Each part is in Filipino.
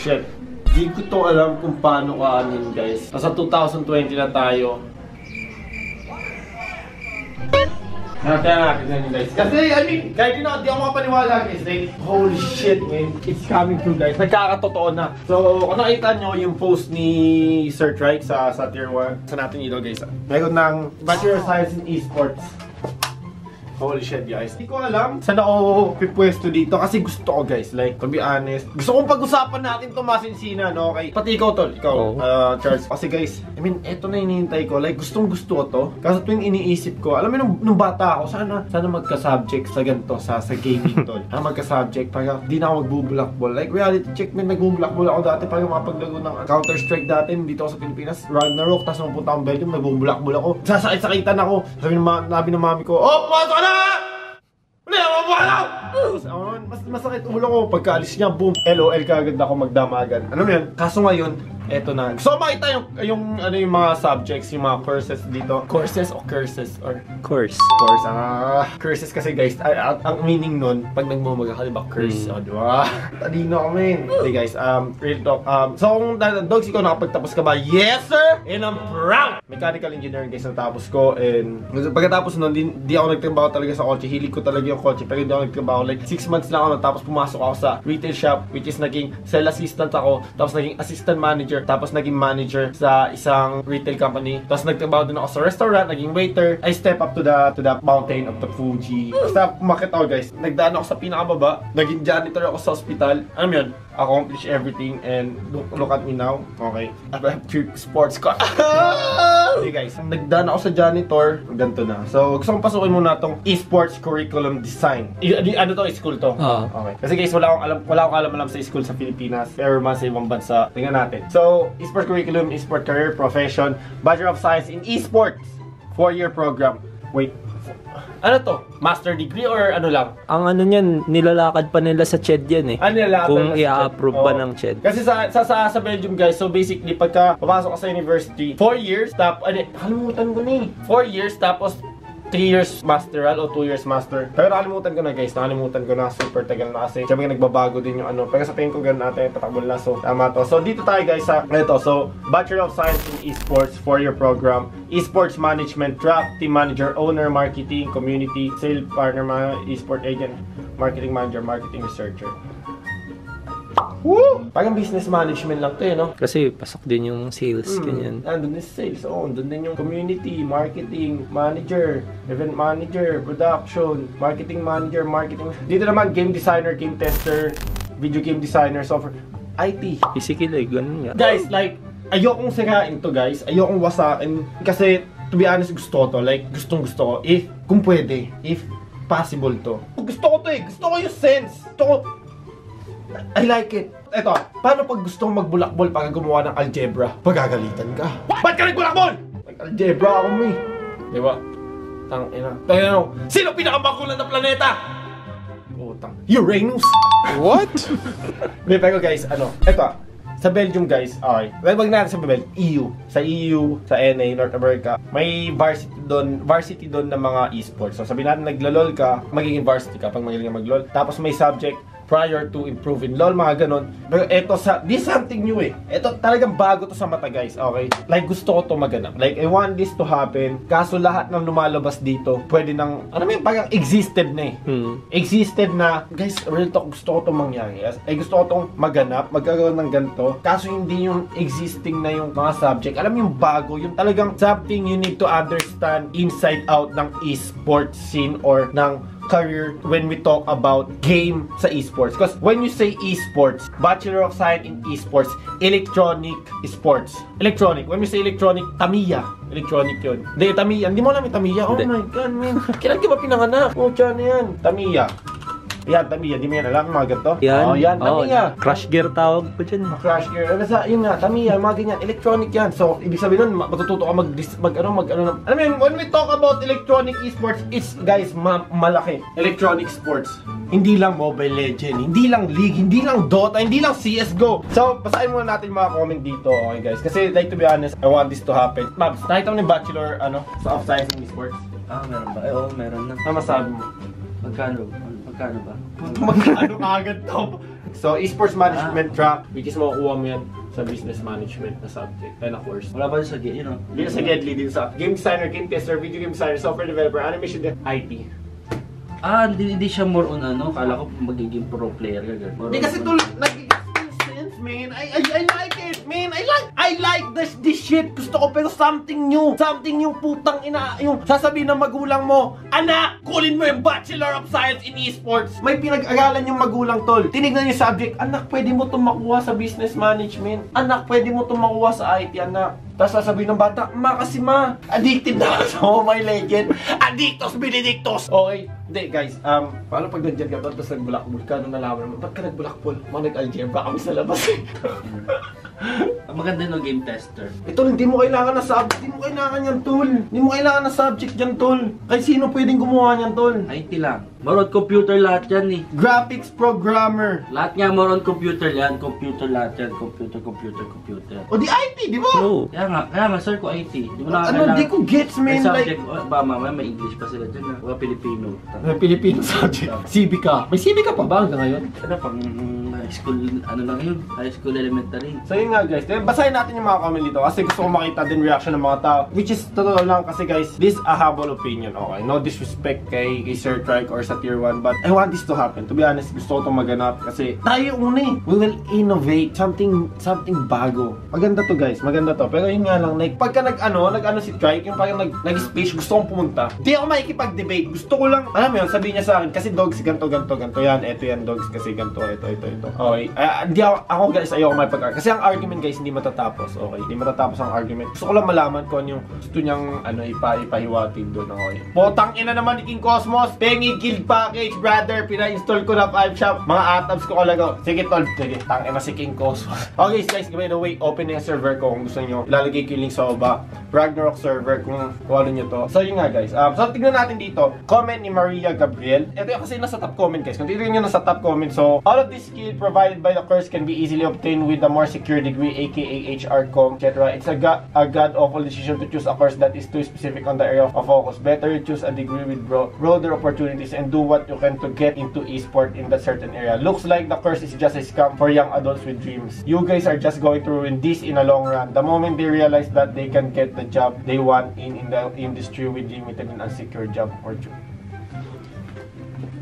shit. Di ko to alam kung paano kaanin guys. Nasa 2020 na tayo. Nakakaya natin na guys. Kasi I mean, kahit yun ako, di ako makapaniwala guys. Like, holy shit man. It's coming true guys. Nagkakatotoo na. So, kung nakita nyo yung post ni Sir Trike sa, sa Tier 1, sa natin ito guys. Meron ng Bachelor Science in Esports. Holy shit, guys. Hindi ko alam saan ako pipwesto dito kasi gusto ko, guys. Like, to be honest, gusto kong pag-usapan natin to masinsinan, no? Okay? Pati ikaw, tol. Ikaw, Oo. uh, Charles. Kasi, guys, I mean, eto na hinihintay ko. Like, gustong gusto ko to. Kasi tuwing iniisip ko, alam mo, nung, nung bata ako, sana, sana magka-subject sa ganito, sa, sa gaming, tol. Sana magka-subject, para di na ako magbubulakbol. Like, reality check, man, nagbubulakbol ako dati para mapaglaro ng Counter-Strike dati, dito ako sa Pilipinas. Ragnarok, tapos mapunta akong Belgium, nagbubulakbol ako. Sasakit-sakitan ako. Sabi ng, nabi ng mami ko, Oh, pumasok ka na! Mas masakit ulo ko pagkaalis niya, boom, LOL kagad ako magdamagan. Ano mo yun? Kaso ngayon, eto na. Ko makita yung, yung, ano, yung mga subjects, yung mga courses dito. Courses o curses? Or Course. course, ah, curses kasi guys, ay, ang, ang meaning nun, pag nagmumaga ka, di ba, curse, Mm. oh, di ba? Talino kami. Okay guys, um, real talk, um, so kung da- dogs, ikaw nakapagtapos ka ba? Yes sir! And I'm proud! Mechanical engineering guys, natapos ko, and pagkatapos nun, di, di ako nagtrabaho talaga sa kotse, hilig ko talaga yung kotse, pero hindi ako nagtrabaho, like 6 months lang ako, tapos pumasok ako sa retail shop, which is naging sales assistant ako, tapos naging assistant manager, tapos naging manager sa isang retail company, tapos nagtrabaho din ako sa restaurant, naging waiter, I step up to the to the mountain of the Fuji. Basta umakit ako guys, nagdaan ako sa pinakababa, naging janitor ako sa hospital, mo yun, accomplish everything and look, look at me now, okay, I have sports car. Okay guys, nagdaan ako sa janitor, ganito na. So, gusto kong pasukin muna tong esports curriculum design. I, di- ano to, school to? Ah. Okay. Kasi guys, wala akong alam, wala akong alam alam sa school sa Pilipinas. Pero man sa ibang bansa. Tingnan natin. So, esports curriculum, esport career, profession, Bachelor of Science in Esports. Four-year program. Wait. Ano to? Master degree or ano lang? Ang ano niyan, nilalakad pa nila sa CHED yan eh. Ano nila? Kung i-approve ba ng CHED. Kasi sa, sa, sa, sa Belgium guys, so basically pagka papasok ka sa university, 4 years, tap, ano, kalimutan ko na eh. 4 years, tapos 3 years masteral o 2 years master. Pero nakalimutan ko na guys, nakalimutan ko na super tagal na kasi. Siyempre nagbabago din yung ano. Pero sa tingin ko ganun natin, patakbo na. So, tama to. So, dito tayo guys sa, ito. So, Bachelor of Science in Esports, 4-year program. Esports Management, Track, Team Manager, Owner, Marketing, Community, Sale Partner, Esport Agent, Marketing Manager, Marketing Researcher. Woo! Parang business management lang to eh, no? Kasi pasok din yung sales, ganyan. Andun din sales, oo. Andun din yung community, marketing, manager, event manager, production, marketing manager, marketing... Dito naman, game designer, game tester, video game designer, software, IT. Basically, ganun nga. Guys, like, ayokong sirain to guys. Ayokong wasakin. Kasi, to be honest, gusto to. Like, gustong gusto ko. If, kung pwede. If possible to. Gusto ko to eh. Gusto ko yung sense. Gusto ko, I like it. Eto, paano pag gusto kong magbulakbol para gumawa ng algebra? Pagagalitan ka. Ba't ka nagbulakbol? Nag-algebra ako mo eh. Di ba? Tang ina. Mo. Sino pinakamakulan na planeta? Utang. Uranus. What? Hindi, pero guys, ano, eto, sa Belgium guys, okay. Well, wag natin sa Belgium, EU. Sa EU, sa NA, North America, may varsity doon, varsity doon ng mga esports. So sabi natin naglalol ka, magiging varsity ka pag magaling ka maglol. Tapos may subject prior to improving LOL, mga ganon. Pero eto sa, this something new eh. Eto talagang bago to sa mata guys, okay? Like gusto ko to maganap. Like I want this to happen. Kaso lahat ng lumalabas dito, pwede nang, ano yun, parang existed na eh Hmm. existed na, guys, real talk, gusto ko itong mangyari. Eh, gusto ko itong maganap, magkaroon ng ganito. Kaso hindi yung existing na yung mga subject. Alam yung bago, yung talagang something you need to understand inside out ng esports scene or ng career when we talk about game sa esports. Because when you say esports, Bachelor of Science in Esports, electronic sports. Electronic. When we say electronic, Tamiya. Electronic yun. Hindi, Tamiya. Hindi mo alam yung Tamiya? Oh Hindi. my God, man. Kailan ka ba pinanganak? Oh, dyan yan. Tamiya. Yan, Tamiya. Di mo yan alam, mga ganito? Yan. Oh, yan, Tamiya. crash gear tawag po dyan. Crash gear. Ano sa, yun nga, Tamiya, mga ganyan. Electronic yan. So, ibig sabihin nun, ma- matututo ka mag, mag, ano, mag, ano, na- alam mo yun, when we talk about electronic esports, it's, guys, ma malaki. Electronic sports. Hindi lang Mobile Legend, hindi lang League, hindi lang Dota, hindi lang CSGO. So, basahin muna natin mga comment dito, okay guys? Kasi, like, to be honest, I want this to happen. Mabs, nakita mo ni Bachelor, ano, sa of Science in Esports? Ah, meron ba? Eh, oo, meron na. Ano masabi mo? Magkano? Magkano ba? Magkano agad to? So, esports management track, which is makukuha mo yan sa business management na subject. And of course, Wala ba sa gate, yun know? Dito sa Gedli, dito sa game designer, game tester, video game designer, software developer, animation, de- IT. Ah, hindi, hindi siya more on ano, kala ko magiging pro player ka Hindi kasi tul nag-make sense, man. I, I, I like it, man. I like, I like this, this shit. Gusto ko pero something new. Something yung putang ina, yung sasabihin ng magulang mo, Anak, kunin mo yung Bachelor of Science in Esports. May pinag-aralan yung magulang, tol. Tinignan yung subject, anak, pwede mo itong makuha sa business management. Anak, pwede mo itong makuha sa IT, anak. Tapos sasabihin ng bata, ma kasi ma, addicted na ako sa Mobile Legend. Addictos, Benedictos. Okay, hindi guys, um, paano pag nandiyan ka ba, tapos nagbulakbol ka, nung nalaman mo, ba't ka nagbulakbol? Mga nag-algebra kami sa labas eh. Ang maganda yung game tester. Ito, hindi mo kailangan na subject, hindi mo kailangan yan, tol. Hindi mo kailangan na subject yan, tol. Kahit sino pwedeng gumawa niyan, tol. IT lang. More on computer lahat yan eh. Graphics programmer. Lahat nga more on computer yan. Computer lahat yan. Computer, computer, computer. O di IT, di ba? Oo. Kaya nga, kaya nga sir ko IT. Di mo na Ano, di ko gets, May man. Like, subject, oh, ba mamaya may English pa sila dyan. ah. Mga Pilipino. May Filipino subject. CB ka. May CB ka pa ba hanggang ngayon? Ano pang high school, ano lang yun? High school elementary. So yun nga guys, then basahin natin yung mga comment dito kasi gusto ko makita din reaction ng mga tao. Which is totoo lang kasi guys, this a humble opinion, okay? No disrespect kay, kay Sir Trike or sa Tier 1 but I want this to happen. To be honest, gusto ko itong maganap kasi tayo una eh. We will innovate something something bago. Maganda to guys, maganda to. Pero yun nga lang, like, pagka nag-ano, nag-ano si Trike, yung parang nag, nag-speech, gusto kong pumunta. Di ako makikipag-debate. Gusto ko lang, alam mo yun, sabihin niya sa akin, kasi dogs, ganto, ganto, ganto yan, eto yan, dogs, kasi ganto, eto, eto, ito. Okay. Ah, Hindi ako, ako guys, ayoko may pag Kasi ang argument guys, hindi matatapos. Okay. Hindi matatapos ang argument. Gusto ko lang malaman kung ano yung gusto niyang ano, ipa, ipahiwatig doon. Okay. Potang ina naman ni King Cosmos. Pengi guild package, brother. Pina-install ko na 5 shop. Mga atabs ko kalaga. Sige, tol. Sige, tang ina si King Cosmos. Okay, guys, by the way, open na yung server ko kung gusto niyo. Ilalagay ko yung link sa baba. Ragnarok server kung kung ano nyo to. So, yun nga, guys. Um, so, tignan natin dito. Comment ni Maria Gabriel. Ito yung kasi nasa top comment, guys. Kung titignan nyo nasa top comment. So, all of this skill provided by the curse can be easily obtained with a more secure degree, aka HRCOM, etc. It's a, go- a god-awful decision to choose a course that is too specific on the area of focus. Better choose a degree with bro- broader opportunities and do what you can to get into esport in that certain area. Looks like the course is just a scam for young adults with dreams. You guys are just going to ruin this in a long run. The moment they realize that they can get the job they want in, in the industry with limited and unsecure job opportunity.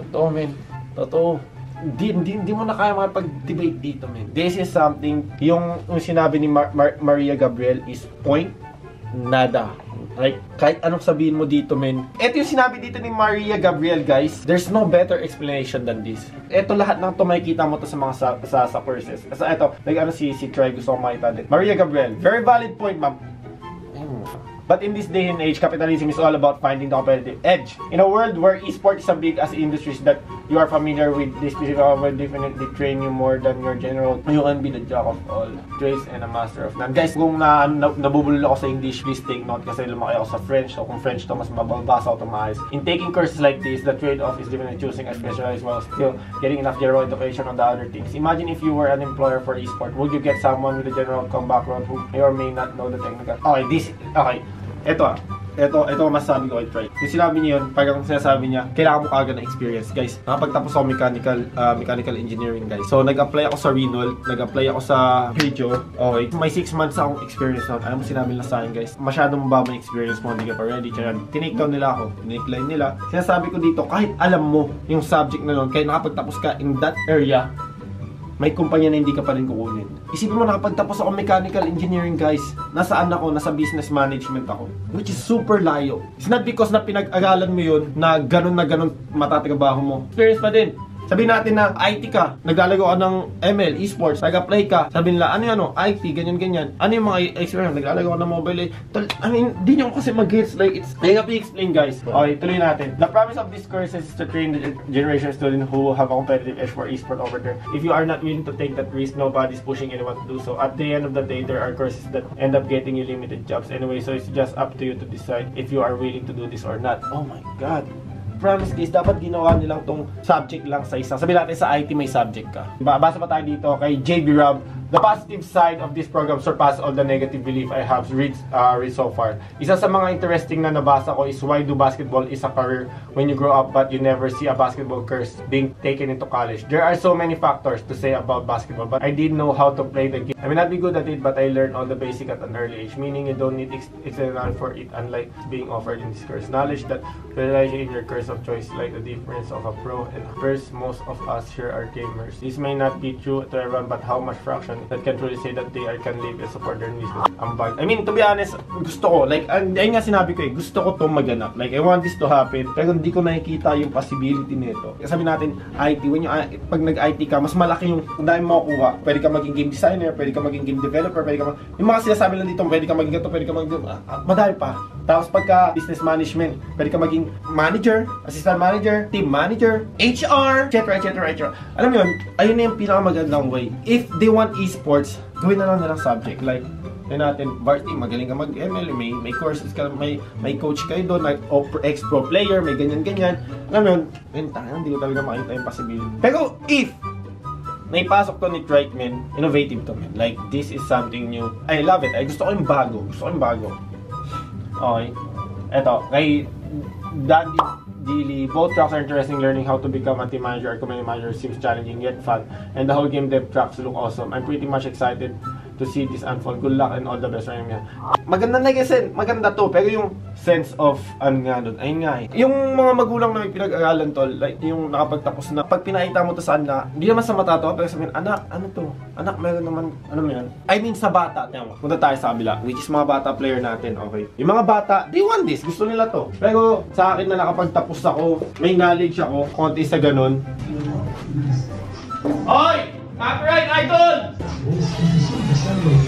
Totoo, men. Totoo. Di, di, di mo na kaya makapag-debate dito, men. This is something, yung, yung sinabi ni Mar- Mar- Maria Gabriel is point, nada. Like, kahit anong sabihin mo dito, men. Ito yung sinabi dito ni Maria Gabriel, guys. There's no better explanation than this. Ito lahat ng to makikita mo to sa mga sa, sa, sa courses. Kasi ito, like ano si, si Troy gusto kong makita din. Maria Gabriel, very valid point, ma'am. But in this day and age, capitalism is all about finding the competitive edge. In a world where esports is as big as industries that you are familiar with, this specific will definitely train you more than your general. You can be the jack of all trades and a master of none. Guys, kung na, na nabubulol ako sa English, please take note kasi lumaki ako sa French. So kung French to, mas mababasa ako ito maayos. In taking courses like this, the trade-off is definitely choosing a specialized while still getting enough general education on the other things. Imagine if you were an employer for esport, would you get someone with a general com background who may or may not know the technical? Okay, this, okay. Ito ah. Ito, ito masasabi ko kay Troy. Yung sinabi niya yun, parang sinasabi niya, kailangan mo kagad ng experience. Guys, nakapagtapos ako mechanical, ah, mechanical engineering, guys. So, nag-apply ako sa Renol, nag-apply ako sa Radio. Okay. May 6 months akong experience noon. Alam mo sinabi nila sa akin, guys, masyadong mababa yung experience mo, hindi ka pa ready. Kaya, tinake nila ako, tinake nila. Sinasabi ko dito, kahit alam mo yung subject na nun, kahit nakapagtapos ka in that area, may kumpanya na hindi ka pa rin kukunin. Isipin mo, nakapagtapos ako mechanical engineering, guys. Nasaan ako? Nasa business management ako. Which is super layo. It's not because na pinag-aralan mo yun na ganun na ganun matatagabaho mo. Experience pa din. Sabihin natin na IT ka, naglalaro ka ng ML, esports, nag-apply ka, sabihin nila, ano yung ano, IT, ganyan-ganyan. Ano yung mga experience, naglalaro ka ng mobile, I mean, di nyo kasi mag-gets, like, it's, may nga explain guys. Okay, tuloy natin. The promise of this course is to train the generation student who have a competitive edge for esport over there. If you are not willing to take that risk, nobody's pushing anyone to do so. At the end of the day, there are courses that end up getting you limited jobs anyway, so it's just up to you to decide if you are willing to do this or not. Oh my God promise guys, dapat ginawa nilang tong subject lang sa isang. Sabi natin sa IT may subject ka. Diba? Basa pa tayo dito kay JB Rob. The positive side of this program surpass all the negative belief I have read, uh, read so far. Isa sa mga interesting na nabasa ko is why do basketball is a career when you grow up but you never see a basketball curse being taken into college. There are so many factors to say about basketball, but I didn't know how to play the game. I may not be good at it, but I learned all the basic at an early age, meaning you don't need ex- external for it, unlike being offered in this course. Knowledge that relies in your course of choice, like the difference of a pro and a first, most of us here are gamers. This may not be true to everyone, but how much fraction that can truly say that they are can live and support their needs? Ang bag. I mean, to be honest, gusto ko, like, ang- ayun nga sinabi ko eh, gusto ko to maganap. Like, I want this to happen, pero hindi ko nakikita yung possibility nito. Sabi natin, IT, when you, pag nag-IT ka, mas malaki yung, kung dahil makukuha. Pwede ka maging game designer, pwede ka maging game developer, pwede ka mag, yung mga sinasabi lang dito, pwede ka maging ganito, pwede ka maging, ah, ah, madami pa. Tapos pagka business management, pwede ka maging manager, assistant manager, team manager, HR, etc. etc. etc. Alam mo yun, ayun na yung pinakamagandang way. If they want esports, gawin na lang nilang subject. Like, yun natin, varsity, magaling ka mag-ML, may, may courses ka, may, may coach kayo doon, like, ex-pro player, may ganyan-ganyan. Alam mo yun, yun, tayo, hindi ko talaga makita yung possibility. Pero if, naipasok to ni Trikeman, innovative to man. Like, this is something new. I love it. Ay, gusto ko yung bago. Gusto ko yung bago. Okay. Eto, kay Daddy Dili, both tracks are interesting. Learning how to become a team manager or community manager seems challenging yet fun. And the whole game dev tracks look awesome. I'm pretty much excited to see this unfold. Good luck and all the best for him. Maganda na kasi, maganda to. Pero yung sense of, ano nga doon, ayun nga eh. Yung mga magulang na may pinag-aralan tol, like yung nakapagtapos na, pag pinakita mo to sa kanila, hindi naman sa mata to, pero sabihin, anak, ano to? Anak, meron naman, ano mo yan? I mean, sa bata, tiyan mo, punta tayo sa kabila, which is mga bata player natin, okay? Yung mga bata, they want this, gusto nila to. Pero sa akin na nakapagtapos ako, may knowledge ako, konti sa ganun. Hoy! Copyright, idol!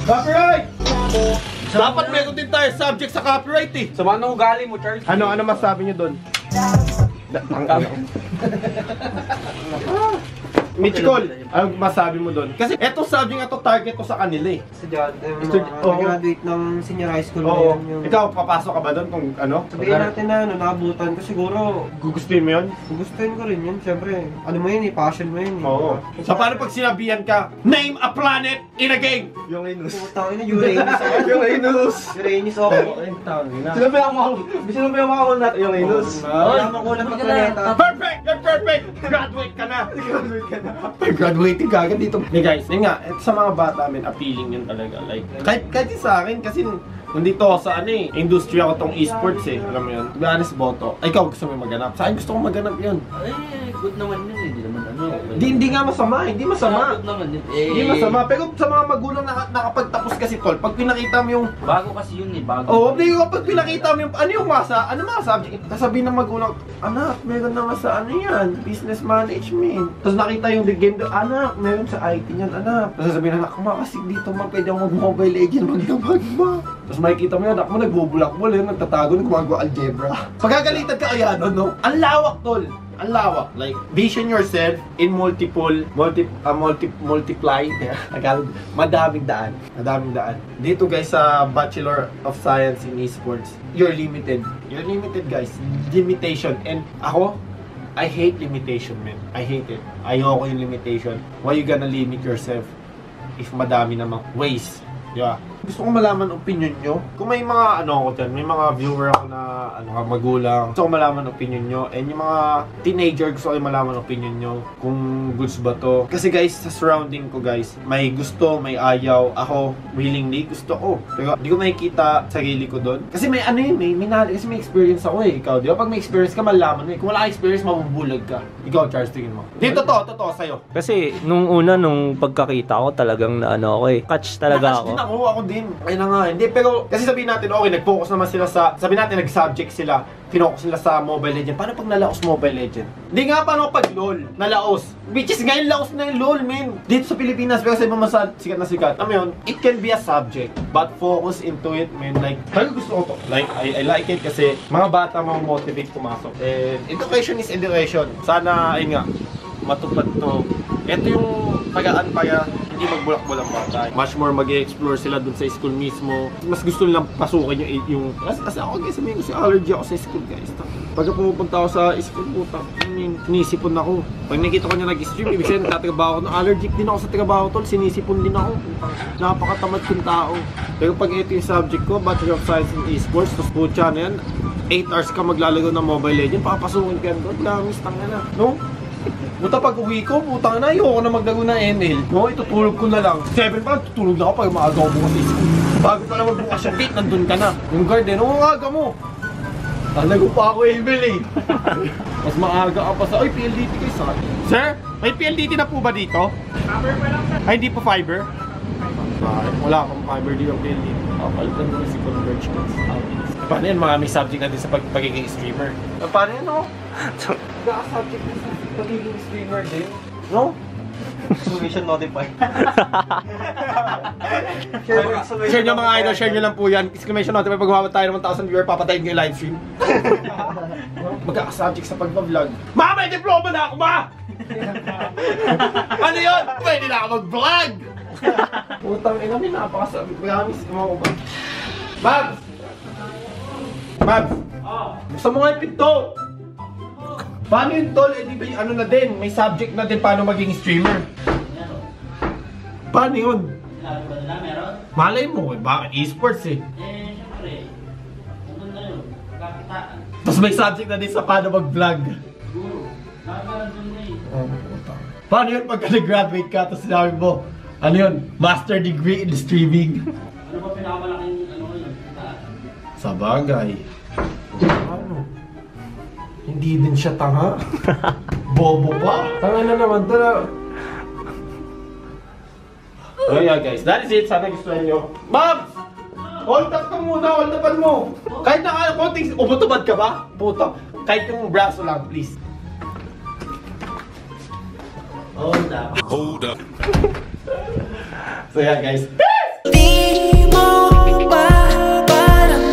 Copyright! Dapat meron din tayo subject sa copyright eh. Sa mga ugali mo, Charles? Ano, ano masabi niyo doon? Ano? Mitch Cole, ano masabi mo doon? Kasi eto sabi nga to target ko sa kanila eh. Estudyante, yung Estud- mga oo. graduate ng senior high school na Oo. yun. Yung, Ikaw, papasok ka ba doon kung ano? sabihin natin na ano, nakabutan ko siguro, Gugustuhin mo yun? gugustuhin ko rin yun. Siyempre, ano mo yun eh, passion mo yun eh. Oo. So paano pag sinabihan ka, name a planet in a game? Yung Inus. Putang ina, Uranus ako. Yung Inus. Uranus ako. Sino ba yung mga... Sino ba yung mga kunat? Yung Linus. Wala kulang pag planeta. Perfect! You're perfect! Graduate ka na! Graduate ka na. Graduating ka agad dito. Hey guys, yun nga, ito sa mga bata men, appealing yun talaga. Like, kahit, kahit yun sa akin, kasi nandito ako sa ano eh, industry ako tong esports eh. Alam mo yun? To be honest, boto. Ay, ikaw gusto mo maganap. Sa akin gusto ko maganap yun. Ay, good naman yun. eh. Hindi. Hindi, nga masama, hindi masama. Naman. Eh, Hindi masama, pero sa mga magulang na nakapagtapos kasi tol, pag pinakita mo yung Bago kasi yun eh. Bago. Oo, oh, pero pag pinakita mo yung, ano yung masa, ano mga subject, sasabihin ng magulang, anak, meron naman sa ano yan, business management. Tapos nakita yung the game, doon, anak, meron sa IT yan, anak. Tapos sasabihin, anak, ma, kasi dito ma, pwede mag-mobile legend, magdamag ma. Tapos makikita mo yun, anak mo, nagbubulak-bul, yun, nagtatago, gumagawa algebra. Pagkagalitan ka kaya, no? Ang lawak, tol. Ang lawak. Like, vision yourself in multiple, multi, uh, multi, multiply. Madaming daan. Madaming daan. Dito guys sa Bachelor of Science in Esports, you're limited. You're limited guys. Limitation. And ako, I hate limitation, man. I hate it. Ayoko yung limitation. Why you gonna limit yourself if madami namang ways? Yeah. Gusto ko malaman opinion nyo. Kung may mga ano ako dyan, may mga viewer ako na ano magulang. Gusto ko malaman opinion nyo. And yung mga teenager, gusto ko malaman opinion nyo. Kung goods ba to. Kasi guys, sa surrounding ko guys, may gusto, may ayaw. Ako, willingly, gusto ko. Pero di ko nakikita sarili ko doon. Kasi may ano yun, may, may kasi may experience ako eh. Ikaw, di ba? Pag may experience ka, malaman mo eh. Kung wala experience, mabubulag ka. Ikaw, Charles, tingin mo. Di, totoo, totoo, sa'yo. Kasi nung una, nung pagkakita ko, talagang na ano ako eh. Catch talaga Nakatch din ako. ako, ako din. Ayun na nga, hindi. Pero, kasi sabihin natin, okay, nag-focus naman sila sa, sabihin natin, nag-subject sila, pinocus nila sa Mobile Legend. Paano pag nalaos Mobile Legend? Hindi nga, paano pag LOL? Nalaos. Which is ngayon laos na yung LOL, man. Dito sa Pilipinas, pero sa ibang masa, sikat na sikat. Alam yun, it can be a subject, but focus into it, man. Like, talaga gusto ko to. Like, I, I like it kasi mga bata motivate pumasok. And education is education. Sana, ayun nga, matupad to. Ito yung tagaan kaya hindi magbulak-bulak bata. Much more mag-explore sila dun sa school mismo. Mas gusto nilang pasukin yung... yung kasi, kasi ako guys, sabihin ko si allergy ako sa school guys. Pagka pumupunta ako sa school, puta, I mean, sinisipon ako. Pag nakita ko niya nag-stream, ibig sabihin nagtatrabaho ako. No, allergic din ako sa trabaho tol, sinisipon din ako. Napakatamad kong tao. Pero pag ito yung subject ko, Bachelor of Science in Esports, tapos putya na yan, 8 hours ka maglalaro ng Mobile Legends, papasukin ka doon, gamis tanga na. No? Puta pag uwi ko, putang na, ayoko na maglaro ng ML. No, itutulog ko na lang. 7 pa, tutulog na ako pag maaga ako bukas. Bago pa lang magbukas yung gate, nandun ka na. Yung guard eh, no, ang aga mo. Talago pa ako ML eh. Mas maaga ka pa sa, ay, PLDT kayo sa akin. Sir, may PLDT na po ba dito? Fiber pa lang. Ay, hindi pa fiber? Bakit? Wala akong fiber dito ang PLDT. Kapalitan mo na si Converge ko. Paano yan? Mga may subject natin sa pag pagiging streamer. Ah, Paano yan, no? Naka-subject na sa pagiging streamer din. No? Exclamation notify. Share nyo mga idol, share nyo lang po yan. Exclamation natin, pag humabot tayo ng 1,000 viewer, papatayin ko yung live stream. Magkaka-subject sa pagpa-vlog. Ma, may diploma na ako, ma! ano yun? Pwede na ako mag-vlog! Putang ina, may napakasabi. Promise, mo ko ba? Babs! Babs! Gusto mo nga yung pinto? Paano yun, tol? Eh, di ba yung ano na din? May subject na din paano maging streamer. Paano yun? Sinabi ba nila meron? Malay mo, eh, bakit esports eh. Eh, syempre. Ano na yun? Kakitaan. Tapos may subject na din sa paano mag-vlog. Guru. Nakagalan dun na eh. Oh, puta. Paano yun pagka nag-graduate ka tapos sinabi mo, ano yun, master degree in streaming? Ano ba pinakamalaking ano yun? Sa bagay. Hindi din siya tanga. Bobo pa. Tanga na naman. Tara. So yeah guys, that is it. Sana gusto nyo. Mabs! Hold up ka muna, hold upan mo. Kahit na ah, konting, ubutubad ka ba? Puto. Kahit yung braso lang, please. Hold up. Hold up. so yeah guys. Peace! Di mo ba parang